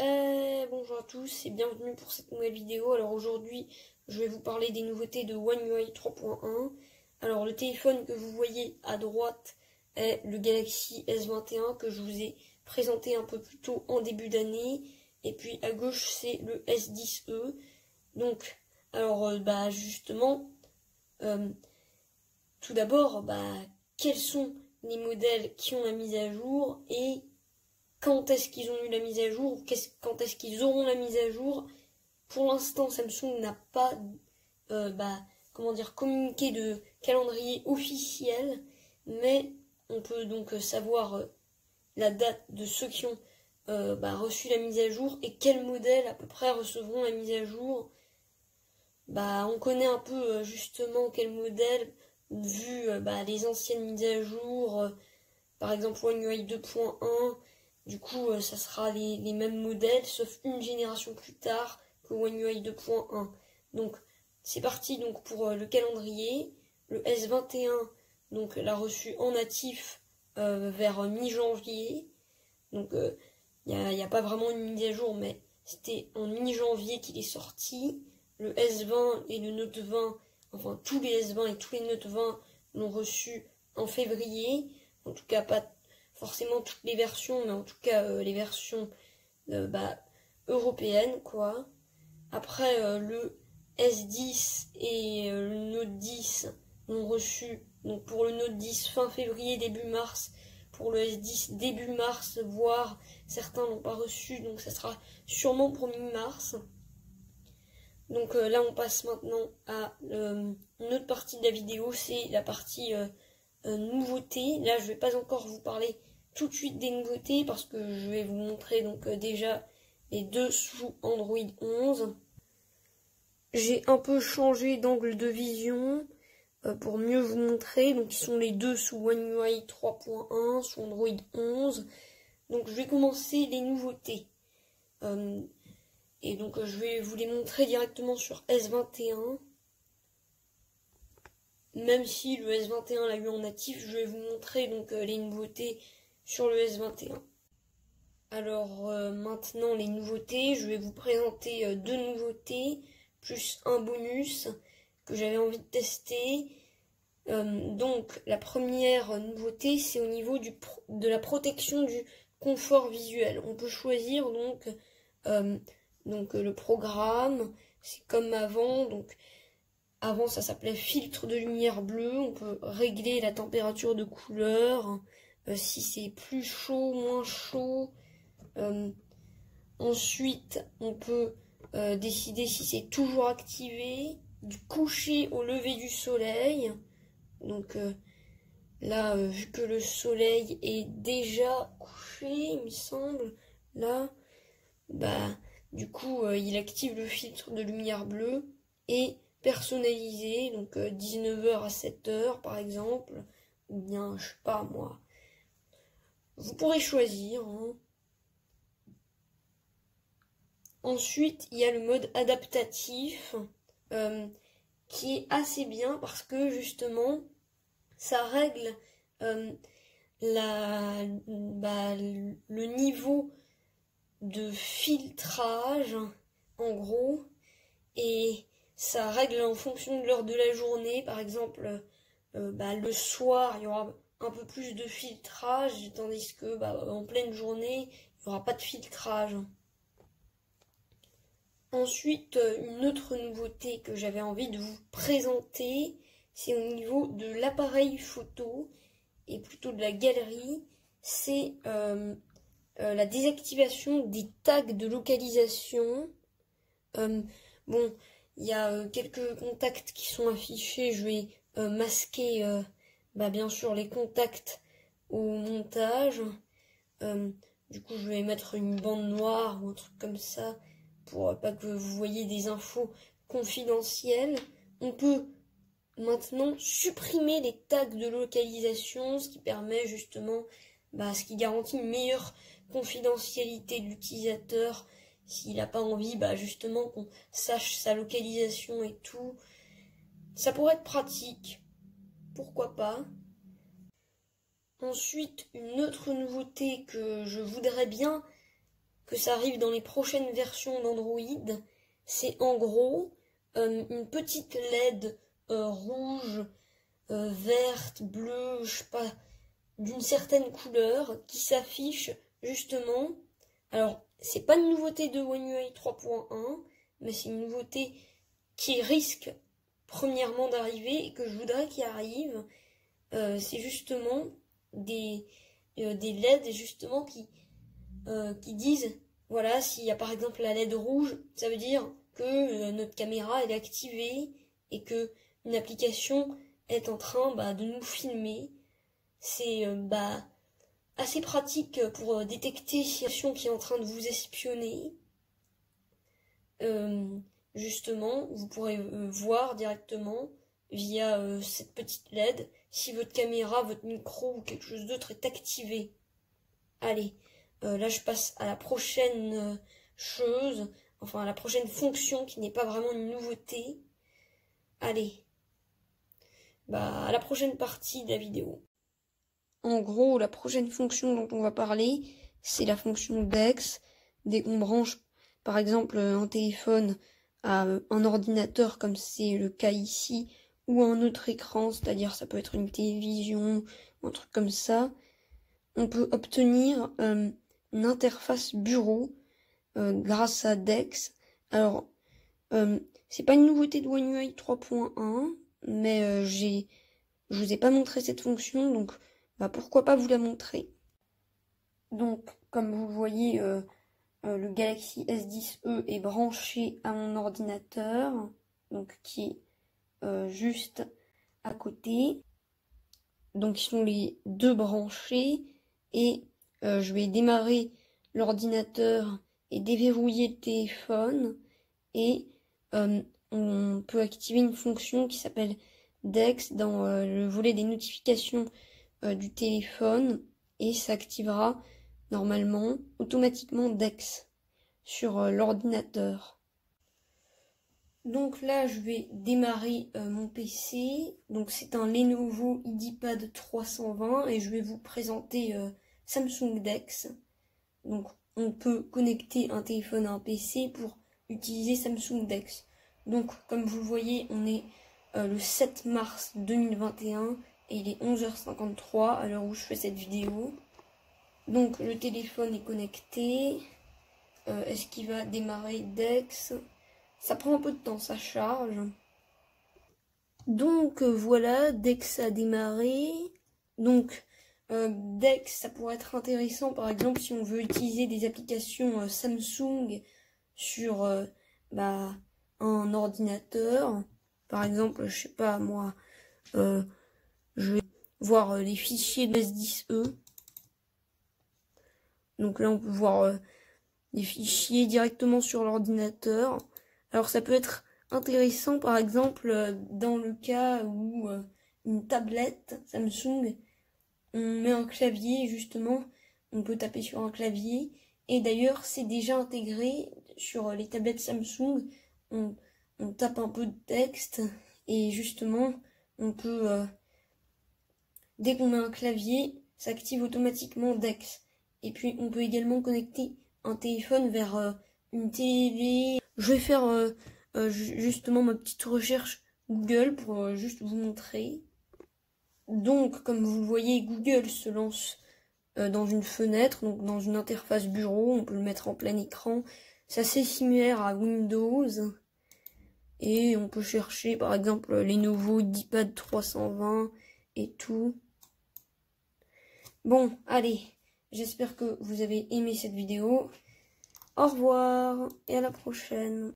Euh, bonjour à tous et bienvenue pour cette nouvelle vidéo. Alors aujourd'hui, je vais vous parler des nouveautés de One UI 3.1. Alors le téléphone que vous voyez à droite est le Galaxy S21 que je vous ai présenté un peu plus tôt en début d'année. Et puis à gauche, c'est le S10e. Donc, alors euh, bah justement, euh, tout d'abord, bah quels sont les modèles qui ont la mise à jour et quand est-ce qu'ils ont eu la mise à jour, quand est-ce qu'ils auront la mise à jour. Pour l'instant, Samsung n'a pas, euh, bah, comment dire, communiqué de calendrier officiel, mais on peut donc savoir euh, la date de ceux qui ont euh, bah, reçu la mise à jour et quels modèles à peu près recevront la mise à jour. Bah, on connaît un peu justement quel modèle, vu les anciennes mises à jour, par exemple One UI 2.1 du coup, euh, ça sera les, mêmes modèles, sauf une génération plus tard que One UI 2.1. Donc, c'est parti donc pour euh, le calendrier. Le S21 donc l'a reçu en natif euh, vers mi-janvier. Donc, il n'y a, pas vraiment une mise à jour, mais c'était en mi-janvier qu'il est sorti. Le S20 et le Note 20, enfin tous les S20 et tous les Note 20 l'ont reçu en février. En tout cas, pas forcément toutes les versions, mais en tout cas euh, les versions euh, bah, européennes, quoi. Après, euh, le S10 et le Note 10 ont reçu, donc pour le Note 10 fin février, début mars, pour le S10 début mars, voire certains n'ont pas reçu, donc ça sera sûrement pour mi-mars. Donc là, on passe maintenant à une autre partie de la vidéo, c'est la partie nouveauté. Là, je vais pas encore vous parler tout de suite des nouveautés parce que je vais vous montrer donc euh, déjà les deux sous Android 11. J'ai un peu changé d'angle de vision euh, pour mieux vous montrer. Donc ils sont les deux sous One UI 3.1, sous Android 11. Donc je vais commencer les nouveautés. Euh, et donc je vais vous les montrer directement sur S21. Même si le S21 l'a eu en natif, je vais vous montrer donc les nouveautés sur le S21. Alors euh, maintenant les nouveautés, je vais vous présenter euh, deux nouveautés plus un bonus que j'avais envie de tester. Euh, donc la première nouveauté c'est au niveau de la protection du confort visuel. On peut choisir donc donc le programme, c'est comme avant donc avant ça s'appelait filtre de lumière bleue, on peut régler la température de couleur, euh, si c'est plus chaud, moins chaud. Euh, ensuite, on peut euh, décider si c'est toujours activé, du coucher au lever du soleil. Donc là, vu que le soleil est déjà couché, il me semble, là, bah, du coup, il active le filtre de lumière bleue et personnalisé, donc 19h à 7h par exemple, ou bien, je sais pas moi, vous pourrez choisir. Ensuite, il y a le mode adaptatif euh, qui est assez bien parce que justement, ça règle euh, bah, le niveau de filtrage en gros et ça règle en fonction de l'heure de la journée. Par exemple, euh, bah, le soir, il y aura un peu plus de filtrage, tandis que bah, en pleine journée, il n'y aura pas de filtrage. Ensuite, euh, une autre nouveauté que j'avais envie de vous présenter, c'est au niveau de l'appareil photo et plutôt de la galerie, c'est euh, euh, la désactivation des tags de localisation. bon, il y a quelques contacts qui sont affichés, je vais masquer bah, bien sûr les contacts au montage. Euh, du coup, je vais mettre une bande noire ou un truc comme ça pour pas que vous voyez des infos confidentielles. On peut maintenant supprimer les tags de localisation, ce qui permet justement, bah, ce qui garantit une meilleure confidentialité de l'utilisateur s'il n'a pas envie, bah, justement, qu'on sache sa localisation et tout. Ça pourrait être pratique pourquoi pas. Ensuite, une autre nouveauté que je voudrais bien que ça arrive dans les prochaines versions d'Android, c'est en gros euh, une petite LED euh, rouge, euh, verte, bleue, je sais pas, d'une certaine couleur qui s'affiche justement. Alors, c'est pas une nouveauté de One UI 3.1, mais c'est une nouveauté qui risque premièrement d'arriver et que je voudrais qu'il arrive. c'est justement des, des LED justement qui, qui disent voilà, s'il y a par exemple la LED rouge, ça veut dire que euh, notre caméra est activée et que une application est en train bah, de nous filmer. C'est euh, bah, assez pratique pour euh, détecter une qui est en train de vous espionner. Justement, vous pourrez voir directement via cette petite LED si votre caméra, votre micro ou quelque chose d'autre est activé. Allez, euh, là, je passe à la prochaine euh, chose, enfin à la prochaine fonction qui n'est pas vraiment une nouveauté. Allez, bah à la prochaine partie de la vidéo. En gros, la prochaine fonction dont on va parler, c'est la fonction DEX. Dès qu'on branche, par exemple, un téléphone à un ordinateur, comme c'est le cas ici, ou un autre écran, c'est-à-dire ça peut être une télévision, un truc comme ça, on peut obtenir euh, une interface bureau euh, grâce à Dex. Alors, euh, c'est pas une nouveauté de One UI 3.1, mais euh, j'ai, je vous ai pas montré cette fonction, donc bah, pourquoi pas vous la montrer. Donc, comme vous voyez, le Galaxy S10e est branché à mon ordinateur, donc qui est juste à côté. Donc, ils sont les deux branchés et euh, je vais démarrer l'ordinateur et déverrouiller le téléphone et euh, on peut activer une fonction qui s'appelle DEX dans euh, le volet des notifications du téléphone et ça activera normalement automatiquement DEX sur l'ordinateur. Donc là, je vais démarrer mon PC. Donc c'est un Lenovo IdeaPad 320 et je vais vous présenter Samsung Dex. Donc on peut connecter un téléphone à un PC pour utiliser Samsung Dex. Donc comme vous voyez, on est euh, le 7 mars 2021 et il est 11h53 à l'heure où je fais cette vidéo. Donc le téléphone est connecté. Euh, est-ce qu'il va démarrer Dex? Ça prend un peu de temps, ça charge. Donc euh, voilà, Dex a démarré. Donc euh, Dex, ça pourrait être intéressant, par exemple, si on veut utiliser des applications Samsung sur bah, un ordinateur. Par exemple, je sais pas, moi, je vais voir les fichiers de S10e. Donc là, on peut voir les fichiers directement sur l'ordinateur. Alors ça peut être intéressant, par exemple, dans le cas où une tablette Samsung on met un clavier, justement, on peut taper sur un clavier. Et d'ailleurs, c'est déjà intégré sur les tablettes Samsung. On, tape un peu de texte et justement, on peut, euh, dès qu'on met un clavier, ça active automatiquement Dex. Et puis, on peut également connecter un téléphone vers euh, une télé. Je vais faire euh, justement ma petite recherche Google pour juste vous montrer. Donc, comme vous le voyez, Google se lance euh, dans une fenêtre, donc dans une interface bureau, on peut le mettre en plein écran. C'est assez similaire à Windows. Et on peut chercher par exemple les nouveaux iPad 320 et tout. Bon, allez, j'espère que vous avez aimé cette vidéo. Au revoir et à la prochaine.